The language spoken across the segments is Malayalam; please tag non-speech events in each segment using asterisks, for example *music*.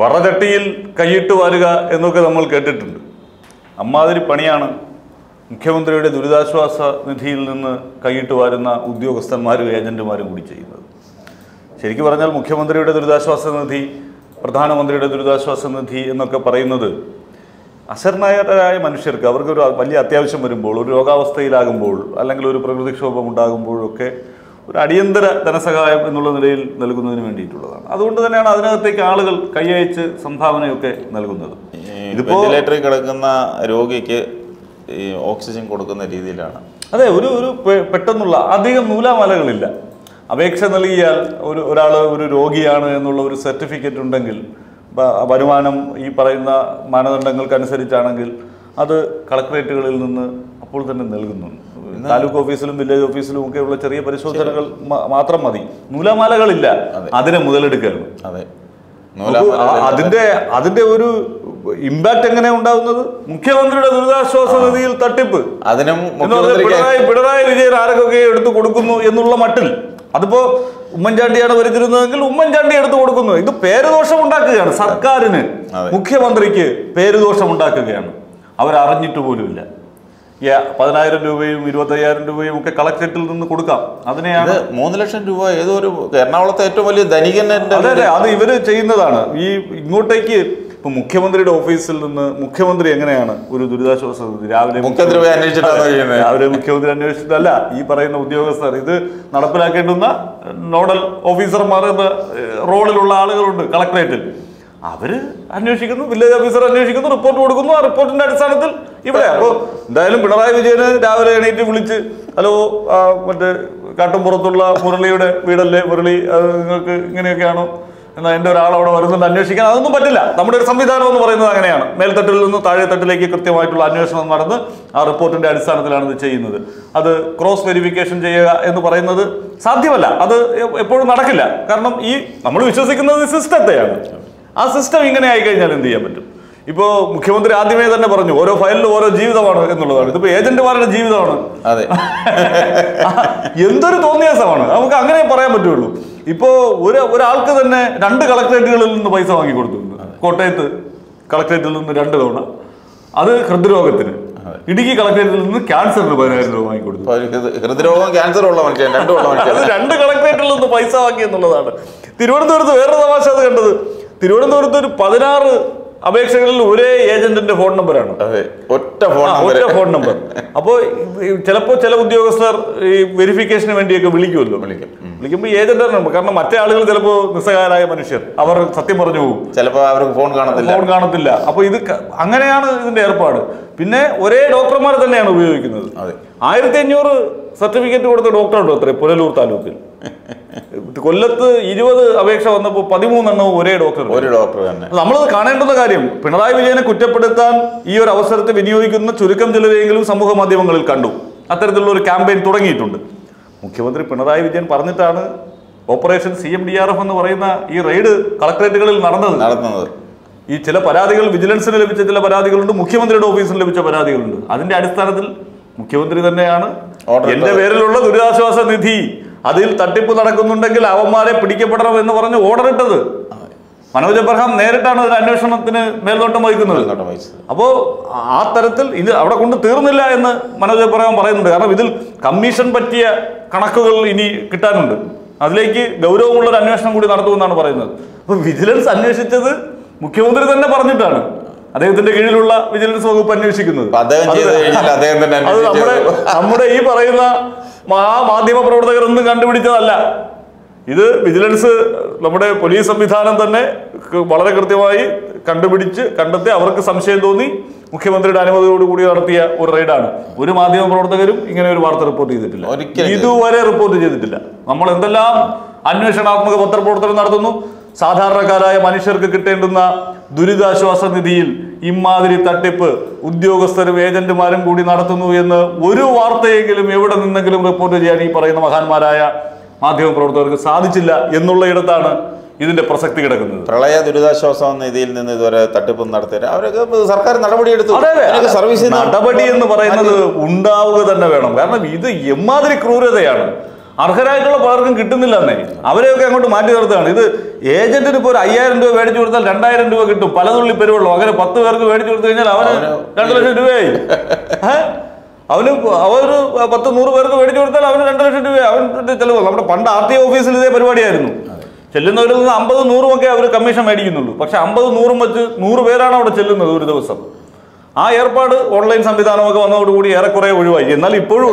വറചട്ടിയിൽ കൈയിട്ട് വാരുക എന്നൊക്കെ നമ്മൾ കേട്ടിട്ടുണ്ട്. അമ്മാതിരി പണിയാണ് മുഖ്യമന്ത്രിയുടെ ദുരിതാശ്വാസ നിധിയിൽ നിന്ന് കൈയിട്ട് വാരുന്ന ഉദ്യോഗസ്ഥന്മാരും ഏജന്റുമാരും കൂടി ചെയ്യുന്നത്. ശരിക്കും പറഞ്ഞാൽ മുഖ്യമന്ത്രിയുടെ ദുരിതാശ്വാസ നിധി പ്രധാനമന്ത്രിയുടെ ദുരിതാശ്വാസ നിധി എന്നൊക്കെ പറയുന്നത് അശരണായരായ മനുഷ്യർക്ക് അവർക്ക് ഒരു വലിയ അത്യാവശ്യം വരുമ്പോൾ ഒരു രോഗാവസ്ഥയിലാകുമ്പോൾ അല്ലെങ്കിൽ ഒരു പ്രകൃതിക്ഷോഭം ഉണ്ടാകുമ്പോഴൊക്കെ ഒരു അടിയന്തര ധനസഹായം എന്നുള്ള നിലയിൽ നൽകുന്നതിന് വേണ്ടിയിട്ടുള്ളതാണ്. അതുകൊണ്ട് തന്നെയാണ് അതിനകത്തേക്ക് ആളുകൾ കൈയച്ച് സംഭാവനയൊക്കെ നൽകുന്നത്. വെന്റിലേറ്ററിൽ കിടക്കുന്ന രോഗിക്ക് ഈ ഓക്സിജൻ കൊടുക്കുന്ന രീതിയിലാണ്. അതെ ഒരു ഒരു പെട്ടെന്നുള്ള അധികം നൂലാമലകളില്ല. അപേക്ഷ നൽകിയാൽ ഒരു ഒരാൾ ഒരു രോഗിയാണ് എന്നുള്ള ഒരു സർട്ടിഫിക്കറ്റ് ഉണ്ടെങ്കിൽ വരുമാനം ഈ പറയുന്ന മാനദണ്ഡങ്ങൾക്കനുസരിച്ചാണെങ്കിൽ അത് കളക്ടറേറ്റുകളിൽ നിന്ന് അപ്പോൾ തന്നെ നൽകുന്നു താലൂക്ക് ഓഫീസിലും വില്ലേജ് ഓഫീസിലും ഒക്കെ ഉള്ള ചെറിയ പരിശോധനകൾ മാത്രം മതി. നൂലമാലകളില്ല. അതിനെ മുതലെടുക്കുകയാണ് അതെ. അതിന്റെ അതിന്റെ ഒരു ഇമ്പാക്ട് എങ്ങനെ ഉണ്ടാവുന്നത് മുഖ്യമന്ത്രിയുടെ ദുരിതാശ്വാസ നിധിയിൽ തട്ടിപ്പ്. അതിനും പിണറായി പിണറായി വിജയൻ ആരൊക്കെ എടുത്തു കൊടുക്കുന്നു എന്നുള്ള മട്ടിൽ. അതിപ്പോ ഉമ്മൻചാണ്ടിയാണ് ഭരിച്ചിരുന്നതെങ്കിൽ ഉമ്മൻചാണ്ടി എടുത്തു കൊടുക്കുന്നു. ഇത് പേരുദോഷം ഉണ്ടാക്കുകയാണ് സർക്കാരിന്. മുഖ്യമന്ത്രിക്ക് പേരുദോഷം ഉണ്ടാക്കുകയാണ്. അവരറിഞ്ഞിട്ട് പോലുമില്ല. പതിനായിരം രൂപയും ഇരുപത്തയ്യായിരം രൂപയും ഒക്കെ കളക്ടറേറ്റിൽ നിന്ന് കൊടുക്കാം. അതിനെയാണ് മൂന്ന് ലക്ഷം രൂപ ഏതോ ഒരു എറണാകുളത്തെ ഏറ്റവും വലിയ ധനികന്റെ അതെ അതെ അത് ഇവർ ചെയ്യുന്നതാണ്. ഈ ഇങ്ങോട്ടേക്ക് ഇപ്പൊ മുഖ്യമന്ത്രിയുടെ ഓഫീസിൽ നിന്ന് മുഖ്യമന്ത്രി എങ്ങനെയാണ് ഒരു ദുരിതാശ്വാസ രാവിലെ മുഖ്യമന്ത്രി അന്വേഷിച്ചിട്ടാണോ? രാവിലെ മുഖ്യമന്ത്രി അന്വേഷിച്ചിട്ടല്ല ഈ പറയുന്ന ഉദ്യോഗസ്ഥർ. ഇത് നടപ്പിലാക്കേണ്ടുന്ന നോഡൽ ഓഫീസർമാർ എന്ന റോളിലുള്ള ആളുകളുണ്ട് കളക്ടറേറ്റിൽ അവർ അന്വേഷിക്കുന്നു വില്ലേജ് ഓഫീസർ അന്വേഷിക്കുന്നു റിപ്പോർട്ട് കൊടുക്കുന്നു. ആ റിപ്പോർട്ടിന്റെ അടിസ്ഥാനത്തിൽ ഇവിടെ അപ്പോൾ എന്തായാലും പിണറായി വിജയന് രാവിലെ എണീറ്റ് വിളിച്ച് ഹലോ മറ്റേ കാട്ടുംപുറത്തുള്ള മുരളിയുടെ വീടല്ലേ മുരളി? നിങ്ങൾക്ക് ഇങ്ങനെയൊക്കെയാണോ? എന്നാൽ എന്റെ ഒരാൾ അവിടെ വരുന്നുണ്ട് അന്വേഷിക്കാൻ. അതൊന്നും പറ്റില്ല. നമ്മുടെ ഒരു സംവിധാനം എന്ന് പറയുന്നത് അങ്ങനെയാണ്. മേൽത്തട്ടിൽ നിന്ന് താഴെത്തട്ടിലേക്ക് കൃത്യമായിട്ടുള്ള അന്വേഷണം നടന്ന് ആ റിപ്പോർട്ടിന്റെ അടിസ്ഥാനത്തിലാണ് ഇത് ചെയ്യുന്നത്. അത് ക്രോസ് വെരിഫിക്കേഷൻ ചെയ്യുക എന്ന് പറയുന്നത് സാധ്യമല്ല. അത് എപ്പോഴും നടക്കില്ല. കാരണം ഈ നമ്മൾ വിശ്വസിക്കുന്നത് സിസ്റ്റത്തെയാണ്. ആ സിസ്റ്റം ഇങ്ങനെ ആയിക്കഴിഞ്ഞാൽ എന്ത് ചെയ്യാൻ പറ്റും? ഇപ്പോൾ മുഖ്യമന്ത്രി ആദ്യമേ തന്നെ പറഞ്ഞു ഓരോ ഫയലിലും ഓരോ ജീവിതമാണ് എന്നുള്ളതാണ്. ഇതിപ്പോ ഏജന്റുമാരുടെ ജീവിതമാണ്. അതെ. *laughs* എന്തൊരു തോന്നിയാസമാണ്. നമുക്ക് അങ്ങനെ പറയാൻ പറ്റുള്ളൂ. ഇപ്പോ ഒരു ഒരാൾക്ക് തന്നെ രണ്ട് കളക്ടറേറ്റുകളിൽ നിന്ന് പൈസ വാങ്ങി കൊടുത്തിട്ടുണ്ട് കോട്ടയത്ത് കളക്ടറേറ്റിൽ നിന്ന് രണ്ട് തവണ. അത് ഹൃദ്രോഗത്തിന്. ഇടുക്കി കളക്ടറേറ്റിൽ നിന്ന് ക്യാൻസറിന് പതിനായിരം രൂപ വാങ്ങി കൊടുത്തു. ഇപ്പൊ ഹൃദ്രോഗം ക്യാൻസർ ഉള്ള മനുഷ്യൻ രണ്ട് കളക്ടറേറ്റിൽ നിന്ന് പൈസ വാങ്ങി എന്നുള്ളതാണ്. തിരുവനന്തപുരത്ത് വേറൊരു തമാശ അത് കണ്ടത്. തിരുവനന്തപുരത്ത് ഒരു പതിനാറ് അപേക്ഷകളിൽ ഒരേ ഏജന്റിന്റെ ഫോൺ നമ്പറാണ്. അതെ ഒറ്റ ഫോൺ ഒറ്റ ഫോൺ നമ്പർ. അപ്പോൾ ചിലപ്പോ ചില ഉദ്യോഗസ്ഥർ ഈ വെരിഫിക്കേഷന് വേണ്ടിയൊക്കെ വിളിക്കുമല്ലോ. വിളിക്കും. വിളിക്കുമ്പോൾ ഏജന്റ് നമ്പർ കാരണം മറ്റേ ആളുകൾ ചിലപ്പോൾ നിസ്സഹായരായ മനുഷ്യർ. അവർ സത്യം പറഞ്ഞു പോകും. ചിലപ്പോൾ അവർക്ക് ഫോൺ കാണത്തില്ല. ഫോൺ കാണത്തില്ല. അപ്പോൾ ഇത് അങ്ങനെയാണ് ഇതിന്റെ ഏർപ്പാട്. പിന്നെ ഒരേ ഡോക്ടർമാർ തന്നെയാണ് ഉപയോഗിക്കുന്നത്. അതെ. ആയിരത്തി അഞ്ഞൂറ് സർട്ടിഫിക്കറ്റ് കൊടുത്ത ഡോക്ടറുണ്ടോ അത്രേ? പുനലൂർ താലൂക്കിൽ. കൊല്ലത്ത് ഇരുപത് അപേക്ഷ വന്നപ്പോൾ പതിമൂന്നെണ്ണവും ഒരേ ഡോക്ടർ ഒരു ഡോക്ടർ തന്നെ. നമ്മളത് കാണേണ്ടുന്ന കാര്യം പിണറായി വിജയനെ കുറ്റപ്പെടുത്താൻ ഈ ഒരു അവസരത്തെ വിനിയോഗിക്കുന്ന ചുരുക്കം ചിലരെങ്കിലും സമൂഹ മാധ്യമങ്ങളിൽ കണ്ടു. അത്തരത്തിലുള്ള ഒരു ക്യാമ്പയിൻ തുടങ്ങിയിട്ടുണ്ട്. മുഖ്യമന്ത്രി പിണറായി വിജയൻ പറഞ്ഞിട്ടാണ് operation C M D R F എന്ന് പറയുന്ന ഈ റെയ്ഡ് കളക്ടറേറ്റുകളിൽ നടന്നത്. നടത്തുന്നത് ഈ ചില പരാതികൾ വിജിലൻസിന് ലഭിച്ച ചില പരാതികളുണ്ട് മുഖ്യമന്ത്രിയുടെ ഓഫീസിന് ലഭിച്ച പരാതികളുണ്ട്. അതിന്റെ അടിസ്ഥാനത്തിൽ മുഖ്യമന്ത്രി തന്നെയാണ് എന്റെ പേരിലുള്ള ദുരിതാശ്വാസ നിധി അതിൽ തട്ടിപ്പ് നടക്കുന്നുണ്ടെങ്കിൽ അവന്മാരെ പിടിക്കപ്പെടണം എന്ന് പറഞ്ഞ് ഓർഡർ ഇട്ടത്. മനോജ് അബ്രഹാം നേരിട്ടാണ് ഒരു അന്വേഷണത്തിന് മേൽനോട്ടം വഹിക്കുന്നത്. അപ്പോൾ ആ തരത്തിൽ ഇത് അവിടെ കൊണ്ട് തീർന്നില്ല എന്ന് മനോജ് അബ്രഹാം പറയുന്നുണ്ട്. കാരണം ഇതിൽ കമ്മീഷൻ പറ്റിയ കണക്കുകൾ ഇനി കിട്ടാനുണ്ട്. അതിലേക്ക് ഗൗരവമുള്ള ഒരു അന്വേഷണം കൂടി നടത്തുമെന്നാണ് പറയുന്നത്. അപ്പോൾ വിജിലൻസ് അന്വേഷിച്ചത് മുഖ്യമന്ത്രി തന്നെ പറഞ്ഞിട്ടാണ്. അദ്ദേഹത്തിന്റെ കീഴിലുള്ള വിജിലൻസ് വകുപ്പ് അന്വേഷിക്കുന്നത്. അത് നമ്മുടെ നമ്മുടെ ഈ പറയുന്ന ആ മാധ്യമ പ്രവർത്തകരൊന്നും കണ്ടുപിടിച്ചതല്ല. ഇത് വിജിലൻസ് നമ്മുടെ പോലീസ് സംവിധാനം തന്നെ വളരെ കൃത്യമായി കണ്ടുപിടിച്ച് കണ്ടെത്തി അവർക്ക് സംശയം തോന്നി മുഖ്യമന്ത്രിയുടെ അനുമതിയോടുകൂടി നടത്തിയ ഒരു റെയ്ഡാണ്. ഒരു മാധ്യമ പ്രവർത്തകരും ഇങ്ങനെ ഒരു വാർത്ത റിപ്പോർട്ട് ചെയ്തിട്ടില്ല. ഇതുവരെ റിപ്പോർട്ട് ചെയ്തിട്ടില്ല. നമ്മൾ എന്തെല്ലാം അന്വേഷണാത്മക പത്രപ്രവർത്തനം നടത്തുന്നു? സാധാരണക്കാരായ മനുഷ്യർക്ക് കിട്ടേണ്ടുന്ന ദുരിതാശ്വാസ നിധിയിൽ ഇമാതിരി തട്ടിപ്പ് ഉദ്യോഗസ്ഥരും ഏജന്റുമാരും കൂടി നടത്തുന്നു എന്ന് ഒരു വാർത്തയെങ്കിലും എവിടെ നിന്നെങ്കിലും റിപ്പോർട്ട് ചെയ്യാൻ ഈ പറയുന്ന മഹാന്മാരായ മാധ്യമ പ്രവർത്തകർക്ക് സാധിച്ചില്ല എന്നുള്ള ഇടത്താണ് ഇതിന്റെ പ്രസക്തി കിടക്കുന്നത്. പ്രളയ ദുരിതാശ്വാസ നിധിയിൽ നിന്ന് ഇതുവരെ തട്ടിപ്പ് നടത്തിയത് അവരൊക്കെ സർക്കാർ നടപടിയെടുത്തു. സർവീസ് നടപടി എന്ന് പറയുന്നത് ഉണ്ടാവുക തന്നെ വേണം. കാരണം ഇത് എമ്മാതിരി ക്രൂരതയാണ്. അർഹരായിട്ടുള്ള പലർക്കും കിട്ടുന്നില്ല എന്നേ അവരെയൊക്കെ അങ്ങോട്ട് മാറ്റി നിർത്തുകയാണ്. ഇത് ഏജന്റിന് ഇപ്പോൾ ഒരു അയ്യായിരം രൂപ മേടിച്ചു കൊടുത്താൽ രണ്ടായിരം രൂപ കിട്ടും. പലതുള്ളി പെരുവുള്ളൂ. അങ്ങനെ പത്ത് പേർക്ക് മേടിച്ചു കൊടുത്തു കഴിഞ്ഞാൽ അവന് രണ്ടു ലക്ഷം രൂപയായി? *laughs* അവന് അവർ പത്ത് നൂറ് പേർക്ക് മേടിച്ചു കൊടുത്താൽ അവന് രണ്ട് ലക്ഷം രൂപ അവന്റെ ചെലവ്. നമ്മുടെ പണ്ട് ആർ ടി ഓഫീസിൽ ഇതേ പരിപാടിയായിരുന്നു. ചെല്ലുന്നവരിൽ നിന്ന് അമ്പത് നൂറും ഒക്കെ അവർ കമ്മീഷൻ മേടിക്കുന്നുള്ളൂ. പക്ഷെ അമ്പത് നൂറും വെച്ച് നൂറ് പേരാണ് അവിടെ ചെല്ലുന്നത് ഒരു ദിവസം. ആ ഏർപ്പാട് ഓൺലൈൻ സംവിധാനമൊക്കെ വന്നതോടുകൂടി ഏറെക്കുറെ ഒഴിവായി. എന്നാൽ ഇപ്പോഴും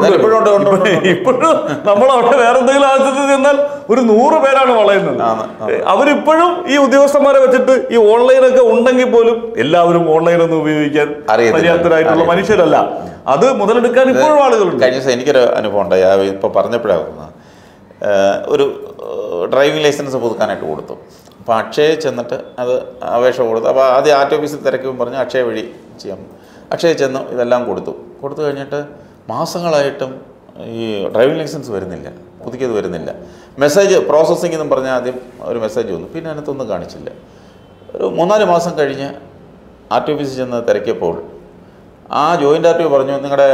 ഇപ്പോഴും നമ്മൾ അവിടെ വേറെ എന്തെങ്കിലും ആവശ്യത്തിൽ ചെന്നാൽ ഒരു നൂറ് പേരാണ് വളയുന്നത്. അവരിപ്പോഴും ഈ ഉദ്യോഗസ്ഥന്മാരെ വെച്ചിട്ട് ഈ ഓൺലൈനൊക്കെ ഉണ്ടെങ്കിൽ പോലും എല്ലാവരും ഓൺലൈൻ ഒന്നും ഉപയോഗിക്കാൻ. പര്യാപ്തരായിട്ടുള്ള മനുഷ്യരല്ല. അത് മുതലെടുക്കാൻ ഇപ്പോഴും ആളുകളുണ്ട്. കഴിഞ്ഞ ദിവസം എനിക്കൊരു അനുഭവം ഉണ്ടായി. ഇപ്പൊ ഇപ്പോൾ പറഞ്ഞപ്പോഴാണ്. ഒരു ഡ്രൈവിംഗ് ലൈസൻസ് പുതുക്കാനായിട്ട് കൊടുത്തു. അപ്പോൾ അക്ഷയ ചെന്നിട്ട് അത് അപേക്ഷ കൊടുത്തു. അപ്പോൾ ആദ്യം ആർ ടി ഓഫീസിൽ തിരക്കുമ്പോൾ പറഞ്ഞു അക്ഷയ വഴി ചെയ്യാം. അക്ഷയ ചെന്നു ഇതെല്ലാം കൊടുത്തു. കൊടുത്തു കഴിഞ്ഞിട്ട് മാസങ്ങളായിട്ടും ഈ ഡ്രൈവിംഗ് ലൈസൻസ് വരുന്നില്ല. പുതുക്കിയത് വരുന്നില്ല. മെസ്സേജ് പ്രോസസ്സിംഗ് എന്നും പറഞ്ഞാൽ ആദ്യം ഒരു മെസ്സേജ് വന്നു. പിന്നെ അതിനകത്തൊന്നും കാണിച്ചില്ല. ഒരു മൂന്നാൽ മാസം കഴിഞ്ഞ് ആർ ടി ഓഫീസിൽ ചെന്ന് തിരക്കിയപ്പോൾ ആ ജോയിന്റ് ആർ ടി പറഞ്ഞു നിങ്ങളുടെ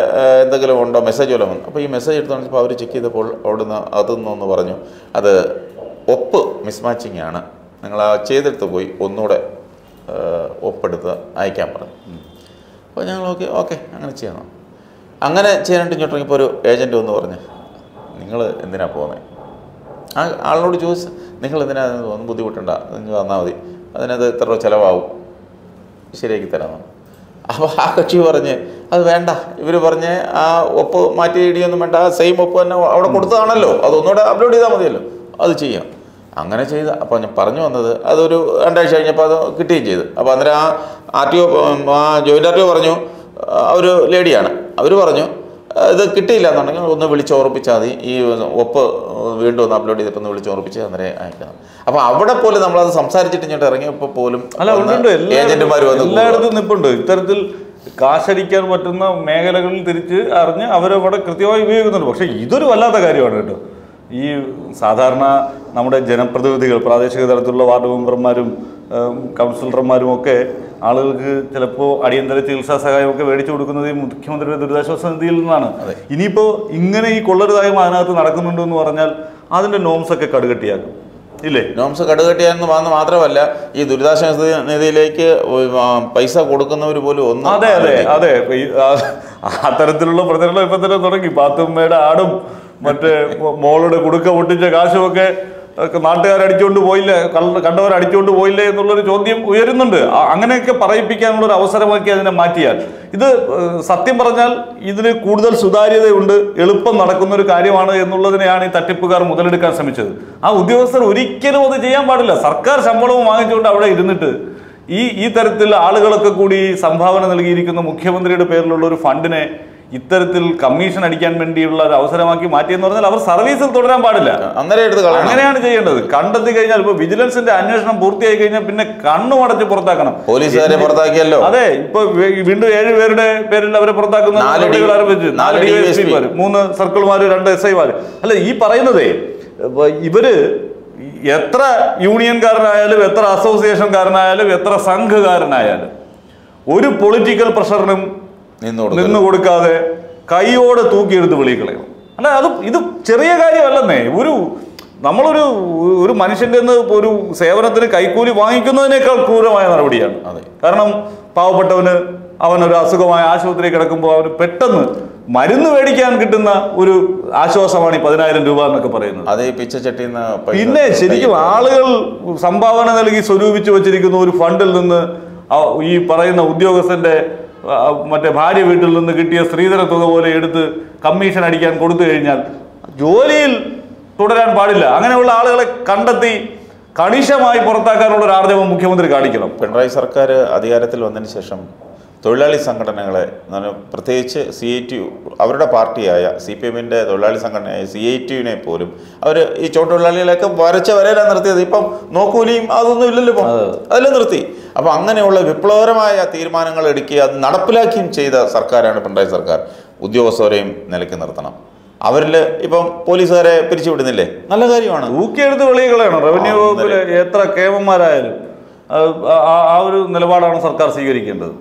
എന്തെങ്കിലും ഉണ്ടോ? മെസ്സേജ് വല്ലതും വന്നു. അപ്പോൾ ഈ മെസ്സേജ് എടുത്ത് കാണിച്ചപ്പോൾ അവർ ചെക്ക് ചെയ്തപ്പോൾ അവിടുന്ന് നിന്നൊന്ന് പറഞ്ഞു. അത് ഒപ്പ് മിസ്മാച്ചിങ് ആണ്. നിങ്ങൾ ആ ചെയ്തെടുത്ത് പോയി ഒന്നുകൂടെ ഒപ്പെടുത്ത് അയക്കാൻ പറഞ്ഞു. അപ്പോൾ ഞങ്ങൾ ഓക്കെ ഓക്കെ അങ്ങനെ ചെയ്യണം. അങ്ങനെ ചെയ്യാനായിട്ട് ഇങ്ങോട്ട് ഇപ്പോൾ ഒരു ഏജന്റ് വന്ന് പറഞ്ഞു നിങ്ങൾ എന്തിനാണ് പോകുന്നത് ആ ആളിനോട് ചോദിച്ച് നിങ്ങൾ എന്തിനാ ഒന്നും ബുദ്ധിമുട്ടുണ്ട നിങ്ങൾ വന്നാൽ മതി. അതിനകത്ത് എത്ര ചിലവാകും. ശരിയാക്കി തരാമെന്ന് അപ്പോൾ ആ കക്ഷി പറഞ്ഞ് അത് വേണ്ട. ഇവർ പറഞ്ഞ് ആ ഒപ്പ് മാറ്റി ഇടിയൊന്നും വേണ്ട. ആ സെയിം ഒപ്പ് തന്നെ അവിടെ കൊടുത്തതാണല്ലോ. അതൊന്നുകൂടെ അപ്ലോഡ് ചെയ്താൽ മതിയല്ലോ. അത് ചെയ്യാം. അങ്ങനെ ചെയ്ത് അപ്പോൾ ഞാൻ പറഞ്ഞു വന്നത് അതൊരു രണ്ടാഴ്ച കഴിഞ്ഞപ്പോൾ അത് കിട്ടുകയും ചെയ്തു. അപ്പോൾ അന്നേരം ആ ആർ ടി ഒ ആ ജോയിന്റ് ആർ ടി ഒ പറഞ്ഞു അവർ ഒരു ലേഡിയാണ്. അവർ പറഞ്ഞു "ആ, ഇത് കിട്ടിയില്ല എന്നുണ്ടെങ്കിൽ ഒന്ന് വിളിച്ച് ഓർപ്പിച്ചാൽ മതി. ഈ ഒപ്പ് വീണ്ടും ഒന്ന് അപ്ലോഡ് ചെയ്തപ്പോൾ ഒന്ന് വിളിച്ച് ഓർപ്പിച്ച് അന്നേരം അയക്കണം. അപ്പൊ അവിടെ പോലും നമ്മളത് സംസാരിച്ചിട്ട് ഇങ്ങോട്ട് ഇറങ്ങിയപ്പോൾ പോലും ഏജന്റുമാർ വന്ന് എല്ലായിടത്തും നിപ്പുണ്ട്. ഇത്തരത്തിൽ കാശടിക്കാൻ പറ്റുന്ന മേഖലകളിൽ തിരിച്ച് അറിഞ്ഞ് അവരവിടെ കൃത്യമായി ഉപയോഗിക്കുന്നുണ്ട്. പക്ഷേ ഇതൊരു വല്ലാത്ത കാര്യമാണ് കേട്ടോ. ഈ സാധാരണ നമ്മുടെ ജനപ്രതിനിധികൾ പ്രാദേശിക തലത്തിലുള്ള വാർഡ് മെമ്പർമാരും കൗൺസിലർമാരും ഒക്കെ ആളുകൾക്ക് ചിലപ്പോൾ അടിയന്തര ചികിത്സാ സഹായമൊക്കെ മേടിച്ചു കൊടുക്കുന്നത് ഈ മുഖ്യമന്ത്രിയുടെ ദുരിതാശ്വാസ നിധിയിൽ നിന്നാണ്. ഇനിയിപ്പോൾ ഇങ്ങനെ ഈ കൊള്ളരുതായ്മ അതിനകത്ത് നടക്കുന്നുണ്ടോ എന്ന് പറഞ്ഞാൽ അതിന്റെ നോംസ് ഒക്കെ കടുകട്ടിയാക്കും. ഇല്ലേ? നോംസ് കടുകട്ടിയാന്ന് വന്ന് മാത്രമല്ല ഈ ദുരിതാശ്വാസ നിധിയിലേക്ക് പൈസ കൊടുക്കുന്നവർ പോലും ഒന്നും അതെ അതെ അതെ. അത്തരത്തിലുള്ള പ്രചരണം ഇപ്പം തന്നെ തുടങ്ങി. പാത്തുമ്മയുടെ ആടും മറ്റേ മോളുടെ കുടുക്ക പൊട്ടിച്ച കാശുമൊക്കെ അടിച്ചുകൊണ്ട് പോയില്ലേ? അടിച്ചുകൊണ്ട് പോയില്ലേ എന്നുള്ളൊരു ചോദ്യം ഉയരുന്നുണ്ട്. അങ്ങനെയൊക്കെ പറയിപ്പിക്കാനുള്ള ഒരു അവസരമാക്കി അതിനെ മാറ്റിയാൽ. ഇത് സത്യം പറഞ്ഞാൽ ഇതിന് കൂടുതൽ സുതാര്യതയുണ്ട് എളുപ്പം നടക്കുന്ന ഒരു കാര്യമാണ് എന്നുള്ളതിനെയാണ് ഈ തട്ടിപ്പുകാർ മുതലെടുക്കാൻ ശ്രമിച്ചത്. ആ ഉദ്യോഗസ്ഥർ ഒരിക്കലും അത് ചെയ്യാൻ പാടില്ല. സർക്കാർ ശമ്പളവും വാങ്ങിച്ചുകൊണ്ട് അവിടെ ഇരുന്നിട്ട് ഈ ഈ തരത്തിൽ ആളുകളൊക്കെ കൂടി സംഭാവന നൽകിയിരിക്കുന്ന മുഖ്യമന്ത്രിയുടെ പേരിലുള്ള ഒരു ഫണ്ടിനെ ഇത്തരത്തിൽ കമ്മീഷൻ അടിക്കാൻ വേണ്ടിയുള്ള ഒരു അവസരമാക്കി മാറ്റിയെന്ന് പറഞ്ഞാൽ അവർ സർവീസിൽ തുടരാൻ പാടില്ല. അങ്ങനെയാണ് ചെയ്യേണ്ടത്. കണ്ടെത്തി കഴിഞ്ഞാൽ ഇപ്പൊ വിജിലൻസിന്റെ അന്വേഷണം പൂർത്തിയായി കഴിഞ്ഞാൽ പിന്നെ കണ്ണുമടച്ച് പുറത്താക്കണം. പോലീസുകാരെ പുറത്താക്കിയല്ലോ. അതെ ഇപ്പൊ വീണ്ടും ഏഴ് പേരുടെ പേരിൽ അവരെ പുറത്താക്കുന്ന നാല് ആരംഭിച്ചു മൂന്ന് സർക്കിൾമാര് രണ്ട് എസ് ഐമാര് അല്ല ഈ പറയുന്നതേ ഇവർ എത്ര യൂണിയൻകാരനായാലും എത്ര അസോസിയേഷൻകാരനായാലും എത്ര സംഘകാരനായാലും ഒരു പൊളിറ്റിക്കൽ പ്രഷറിനും നിന്ന് കൊടുക്കാതെ കൈയോടെ തൂക്കിയെടുത്ത് വെളിയിൽ കളയണം അല്ല അത് ഇത് ചെറിയ കാര്യമല്ലെന്നേ. ഒരു നമ്മളൊരു ഒരു മനുഷ്യന്റെ ഒരു സേവനത്തിന് കൈക്കൂലി വാങ്ങിക്കുന്നതിനേക്കാൾ ക്രൂരമായ നടപടിയാണ്. അതെ. കാരണം പാവപ്പെട്ടവന് അവനൊരു അസുഖമായ ആശുപത്രി കിടക്കുമ്പോൾ അവന് പെട്ടെന്ന് മരുന്ന് മേടിക്കാൻ കിട്ടുന്ന ഒരു ആശ്വാസമാണ് ഈ പതിനായിരം രൂപ എന്നൊക്കെ പറയുന്നത്. അത് പൈസ പിന്നെ ശരിക്കും ആളുകൾ സംഭാവന നൽകി സ്വരൂപിച്ചു വച്ചിരിക്കുന്ന ഒരു ഫണ്ടിൽ നിന്ന് ഈ പറയുന്ന ഉദ്യോഗസ്ഥന്റെ മറ്റേ ഭാര്യ വീട്ടിൽ നിന്ന് കിട്ടിയ സ്ത്രീധന തുക പോലെ എടുത്ത് കമ്മീഷൻ അടിക്കാൻ കൊടുത്തു കഴിഞ്ഞാൽ ജോലിയിൽ തുടരാൻ പാടില്ല. അങ്ങനെയുള്ള ആളുകളെ കണ്ടെത്തി കണിശമായി പുറത്താക്കാനുള്ള ഒരു ആർജവം മുഖ്യമന്ത്രി കാണിക്കണം. പിണറായി സർക്കാർ അധികാരത്തിൽ വന്നതിന് ശേഷം തൊഴിലാളി സംഘടനകളെ പ്രത്യേകിച്ച് സി ഐ ടി അവരുടെ പാർട്ടിയായ സി പി എമ്മിന്റെ തൊഴിലാളി സംഘടനയായ സി ഐ ടിയുനെ പോലും അവർ ഈ ചോട്ടുതൊഴിലാളികളെയൊക്കെ വരച്ച വരയിലാണ് നിർത്തിയത്. ഇപ്പം നോക്കൂലിയും അതൊന്നും ഇല്ലല്ലോ ഇപ്പം. അതെല്ലാം നിർത്തി. അപ്പം അങ്ങനെയുള്ള വിപ്ലവകരമായ തീരുമാനങ്ങൾ എടുക്കുകയും അത് നടപ്പിലാക്കുകയും ചെയ്ത സർക്കാരാണ് പിണറായി സർക്കാർ. ഉദ്യോഗസ്ഥരെയും നിലയ്ക്ക് നിർത്തണം. അവരിൽ ഇപ്പം പോലീസുകാരെ പിരിച്ചുവിടുന്നില്ലേ? നല്ല കാര്യമാണ്. ഊക്കിയെടുത്ത് വെളിയിൽ കളയണം റവന്യൂ വകുപ്പിൽ എത്ര കേമന്മാരായാലും ആ ഒരു നിലപാടാണ് സർക്കാർ സ്വീകരിക്കേണ്ടത്.